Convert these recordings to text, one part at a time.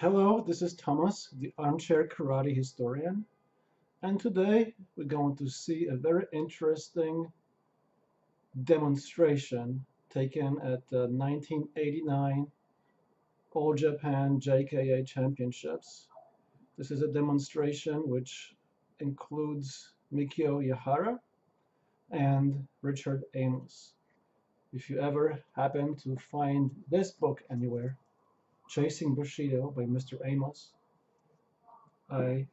Hello, this is Thomas, the armchair karate historian, and today we're going to see a very interesting demonstration taken at the 1989 All Japan JKA Championships. This is a demonstration which includes Mikio Yahara and Richard Amos. If you ever happen to find this book anywhere, Chasing Bushido by Mr. Amos. I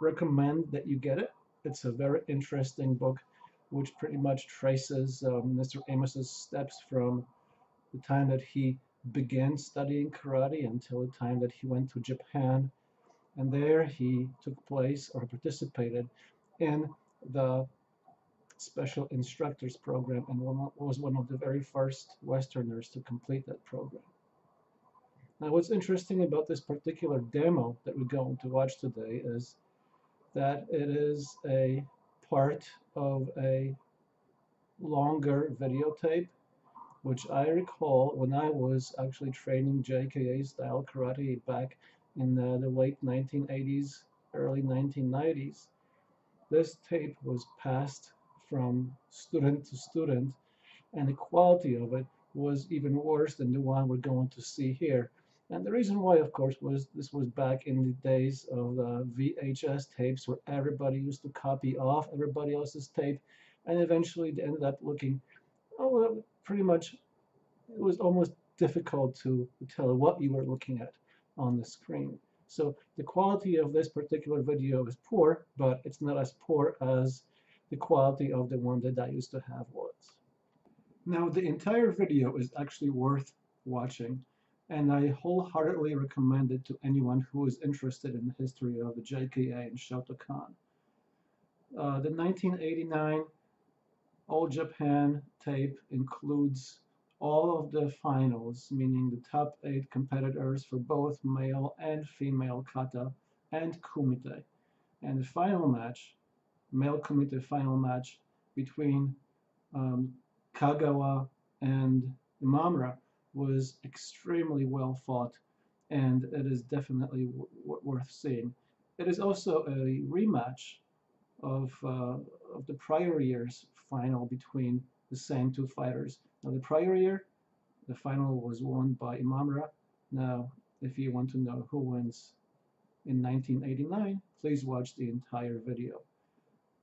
recommend that you get it. It's a very interesting book which pretty much traces um, Mr. Amos's steps from the time that he began studying karate until the time that he went to Japan. And there he took place or participated in the special instructors program and was one of the very first Westerners to complete that program. Now what's interesting about this particular demo that we're going to watch today is that it is a part of a longer videotape which I recall when I was actually training JKA style karate back in the, the late 1980s, early 1990s. This tape was passed from student to student and the quality of it was even worse than the one we're going to see here. And the reason why, of course, was this was back in the days of the VHS tapes where everybody used to copy off everybody else's tape, and eventually they ended up looking, oh, well, pretty much, it was almost difficult to, to tell what you were looking at on the screen. So the quality of this particular video is poor, but it's not as poor as the quality of the one that I used to have was. Now the entire video is actually worth watching and I wholeheartedly recommend it to anyone who is interested in the history of the JKA and Shotokan. Uh, the 1989 All Japan tape includes all of the finals, meaning the top eight competitors for both male and female kata and kumite. And the final match, male kumite final match between um, Kagawa and Imamura was extremely well fought and it is definitely worth seeing. It is also a rematch of, uh, of the prior year's final between the same two fighters. Now the prior year, the final was won by Imamura. Now, if you want to know who wins in 1989, please watch the entire video.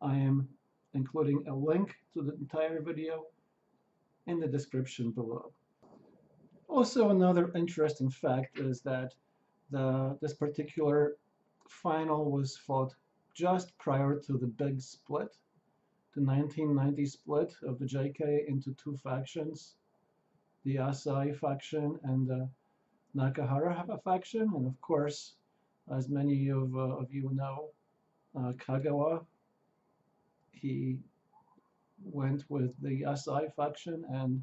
I am including a link to the entire video in the description below. Also, another interesting fact is that the, this particular final was fought just prior to the big split, the 1990 split of the JK into two factions, the Asai faction and the Nakahara faction, and of course, as many of, uh, of you know, uh, Kagawa, he went with the Asai faction and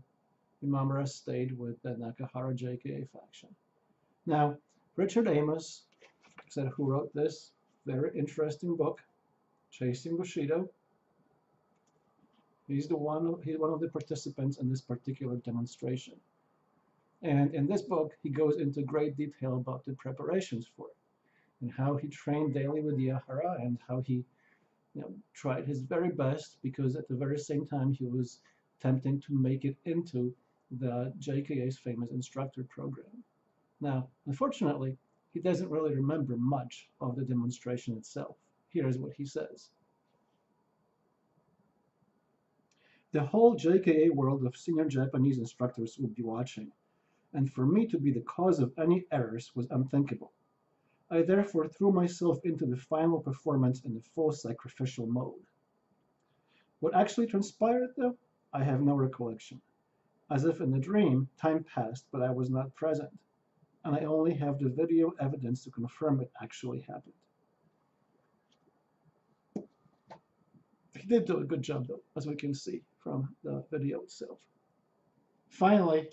Imamura stayed with the Nakahara JKA faction. Now, Richard Amos said who wrote this very interesting book, Chasing Bushido. He's the one he's one of the participants in this particular demonstration. And in this book, he goes into great detail about the preparations for it and how he trained daily with Yahara and how he you know, tried his very best because at the very same time he was attempting to make it into the JKA's famous instructor program. Now, unfortunately, he doesn't really remember much of the demonstration itself. Here's what he says. The whole JKA world of senior Japanese instructors would be watching, and for me to be the cause of any errors was unthinkable. I therefore threw myself into the final performance in the full sacrificial mode. What actually transpired, though, I have no recollection. As if in a dream, time passed, but I was not present, and I only have the video evidence to confirm it actually happened. He did do a good job, though, as we can see from the video itself. Finally,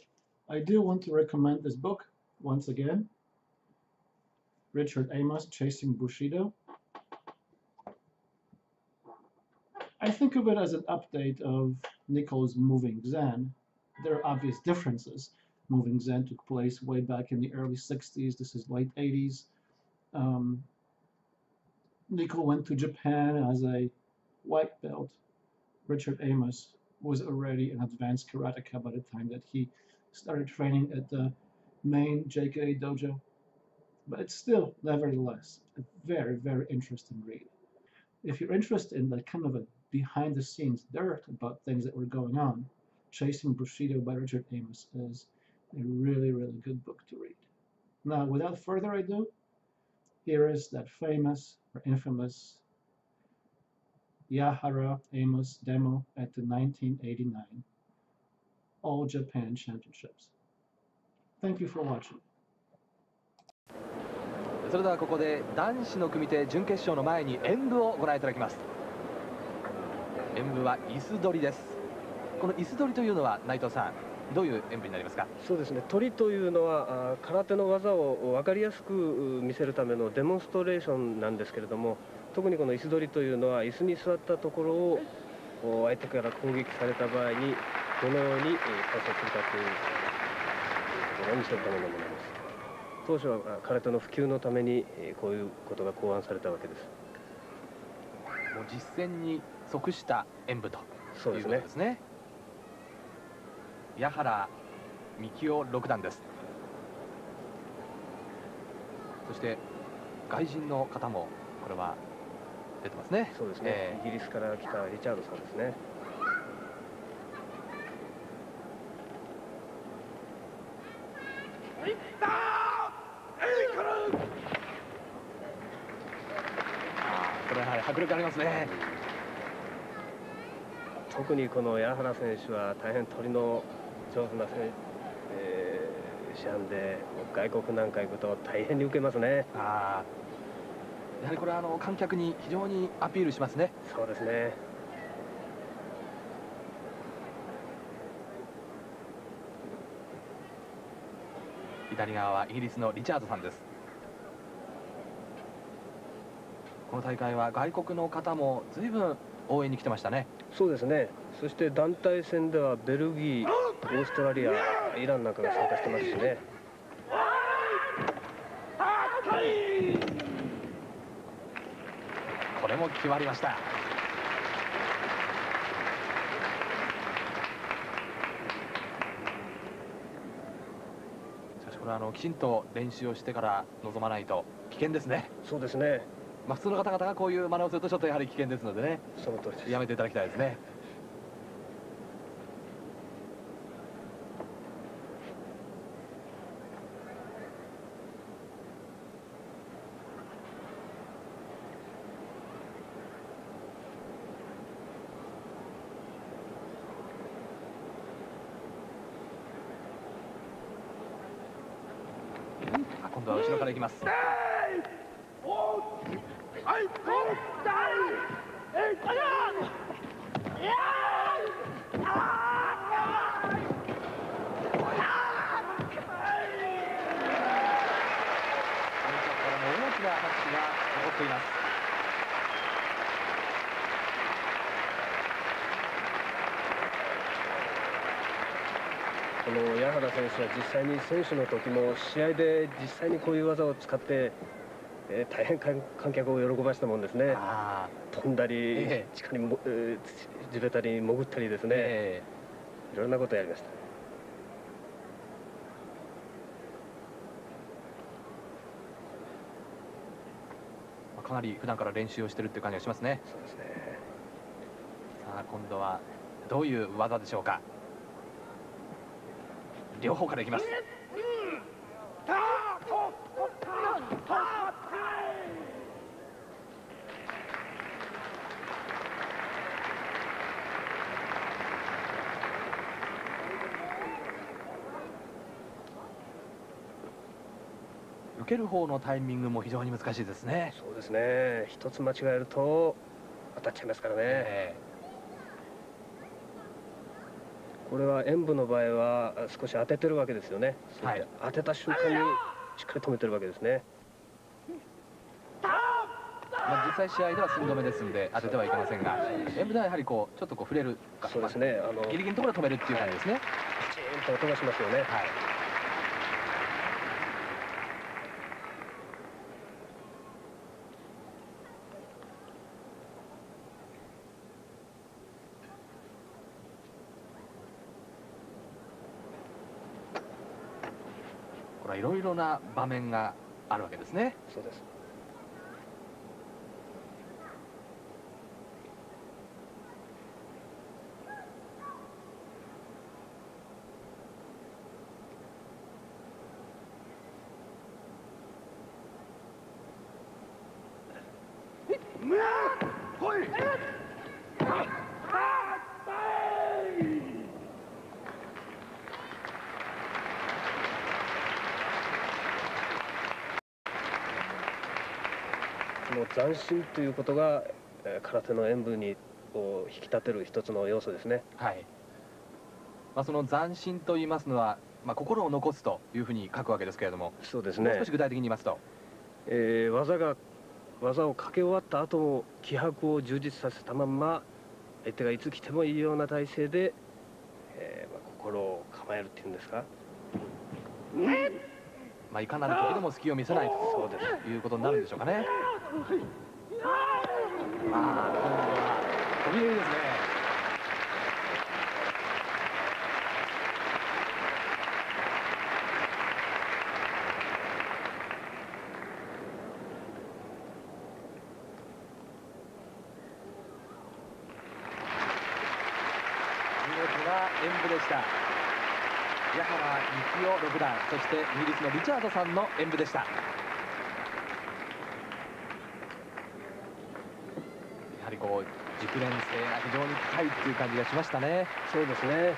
I do want to recommend this book once again. Richard Amos, Chasing Bushido. I think of it as an update of Nicol's Moving Zen, there are obvious differences, moving Zen took place way back in the early 60s. This is late 80s. Um, Nico went to Japan as a white belt. Richard Amos was already an advanced karateka by the time that he started training at the main JKA dojo. But it's still, nevertheless, a very, very interesting read. If you're interested in that kind of a behind the scenes dirt about things that were going on, Chasing Bushido by Richard Amos is a really, really good book to read. Now, without further ado, here is that famous or infamous Yahara Amos demo at the 1989 All Japan Championships. Thank you for watching. それではここで男子の組手準決勝の前に演舞をご覧いただきます演舞は椅子取りです この椅子取りというのは内藤さんどういう演舞になりますか？そうですね。鳥というのは空手の技を分かりやすく見せるためのデモンストレーションなんですけれども特にこの椅子取りというのは椅子に座ったところを相手から攻撃された場合にどのように対処するかというところを見せるためのものです。当初は空手の普及のためにこういうことが考案されたわけです。もう実践に即した演舞ということですね矢原幹夫六段です。そして外人の方もこれは出てますね。そうですね、えー、イギリスから来たリチャードさんですね。これは迫力ありますね。特にこの矢原選手は大変鳥の上手な選手、えー、師範で外国なんか行くと大変に受けますね。あやはりこれはあの観客に非常にアピールしますね。そうですね。左側はイギリスのリチャードさんです。この大会は外国の方も随分応援に来てましたね。そうですね。そして団体戦ではベルギーオーストラリアイランなんかが参加してますしね。これも決まりました。しかしこれはあのきちんと練習をしてから臨まないと危険ですね。そうですね。まあ普通の方々がこういう真似をするとちょっとやはり危険ですのでね。その通りです。やめていただきたいですね今度は後ろからいきます大きな拍手が残っていますこの矢原選手は実際に選手の時も試合で実際にこういう技を使って、えー、大変観客を喜ばしたもんですね。飛んだり、えー、地下にも、えー、地べたに潜ったりですね、えー、いろんなことをやりました。かなり普段から練習をしてるっていう感じがしますね。そうですね。さあ今度はどういう技でしょうか両方からいきます。受ける方のタイミングも非常に難しいですね。そうですね。一つ間違えると当たっちゃいますからね。えーこれは演武の場合は少し当ててるわけですよね、はい、当てた瞬間にしっかり止めてるわけですね。まあ、実際試合では寸止めですんで当ててはいけませんが演武ではやはりこうちょっとこう触れるそうですね、あのギリギリのところで止めるっていう感じですね。パチンと音がしますよね。はいこれはいろいろな場面があるわけですね。そうです。その斬新ということがえー空手の演舞にこう引き立てる一つの要素ですね。はい、まあ、その斬新と言いますのは、まあ、心を残すというふうに書くわけですけれども、そうですね。もう少し具体的に言いますと。えー技が技をかけ終わった後も気迫を充実させたまんま相手がいつ来てもいいような体勢で、えーまあ、心を構えるっていうんですか。まあ、いかなる時でも隙を見せないということになるんでしょうかね。まあ、今度は飛び入りですね。見事な演舞でした。矢原幹夫六段そしてイギリスのリチャードさんの演舞でしたやはりこう熟練性が非常に高いっていう感じがしましたね。そうですね。